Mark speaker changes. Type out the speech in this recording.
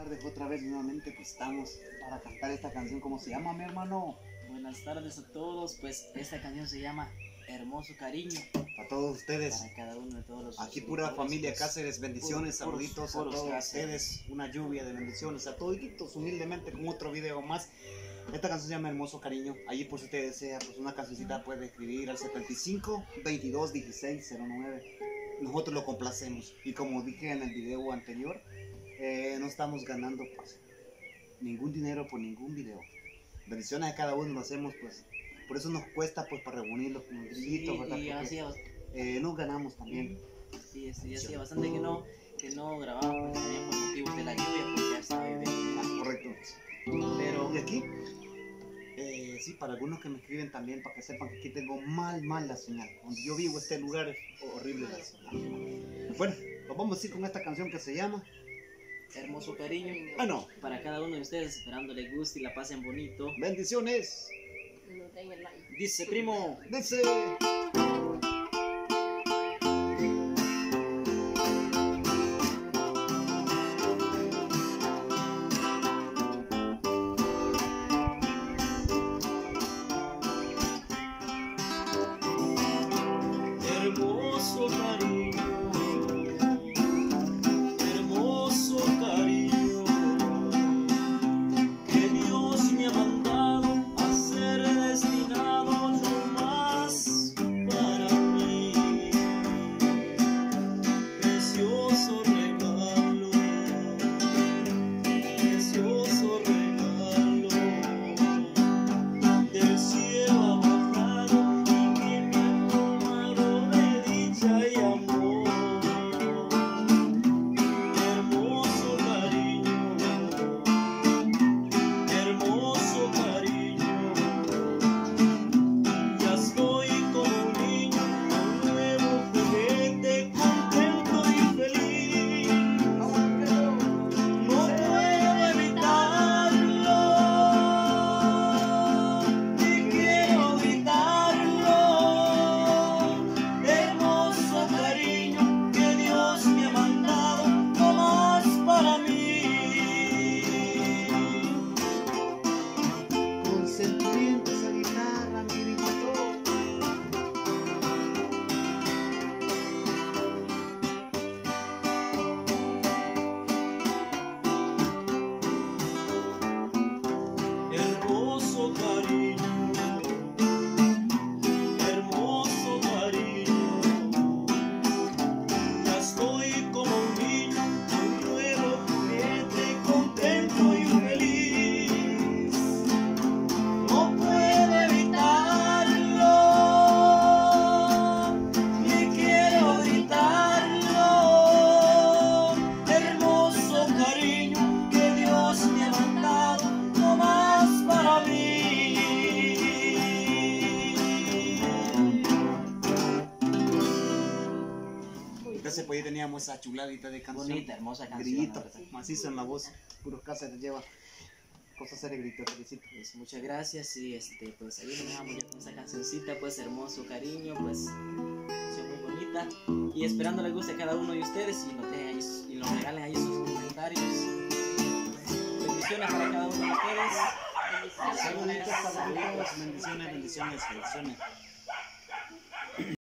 Speaker 1: tardes otra vez nuevamente pues estamos para cantar esta canción ¿cómo se llama mi hermano?
Speaker 2: Buenas tardes a todos, pues esta canción se llama Hermoso Cariño
Speaker 1: Para todos ustedes,
Speaker 2: para cada uno de todos los
Speaker 1: aquí pura
Speaker 2: suscriptores,
Speaker 1: familia
Speaker 2: pues,
Speaker 1: Cáceres, bendiciones,
Speaker 2: puros-
Speaker 1: saluditos
Speaker 2: puros
Speaker 1: a todos
Speaker 2: Cáceres.
Speaker 1: ustedes, una lluvia de bendiciones a toditos humildemente con otro video más. Esta canción se llama Hermoso Cariño, allí por si usted desea pues una cancioncita puede escribir al 75 22 16 09. Nosotros lo complacemos y como dije en el video anterior, eh, no estamos ganando pues ningún dinero por ningún video. Bendiciones a cada uno lo hacemos pues por eso nos cuesta pues para reunirlos con un
Speaker 2: Sí,
Speaker 1: grillito, ¿verdad?
Speaker 2: y
Speaker 1: Porque, eh, nos ganamos también.
Speaker 2: sí, sí, hacía bastante que no, que no grababa porque también por motivos de la lluvia porque ya lloviendo.
Speaker 1: Ah, correcto.
Speaker 2: Pero
Speaker 1: Y aquí, eh, sí, para algunos que me escriben también, para que sepan que aquí tengo mal, mal la señal. Donde yo vivo, este lugar es horrible la señal. Bueno, nos vamos a ir con esta canción que se llama.
Speaker 2: Hermoso Cariño
Speaker 1: Bueno,
Speaker 2: para cada uno de ustedes, esperando les guste y la pasen bonito.
Speaker 1: bendiciones.
Speaker 3: No tengo like.
Speaker 2: Dice primo,
Speaker 1: Dice. Entonces pues ahí teníamos esa chuladita de canción.
Speaker 2: Bonita, hermosa canción.
Speaker 1: Grillito, macizo en la voz. Puros Cáceres lleva. Cosas serias, grito, felicito.
Speaker 2: Pues muchas gracias y este pues ahí nos dejamos ya con esa cancioncita pues hermoso cariño pues canción muy bonita y esperando les guste a cada uno de ustedes y nos dejen ahí sus- y nos regalen ahí sus comentarios bendiciones para cada uno de ustedes
Speaker 1: saluditos, bendiciones, bendiciones, bendiciones.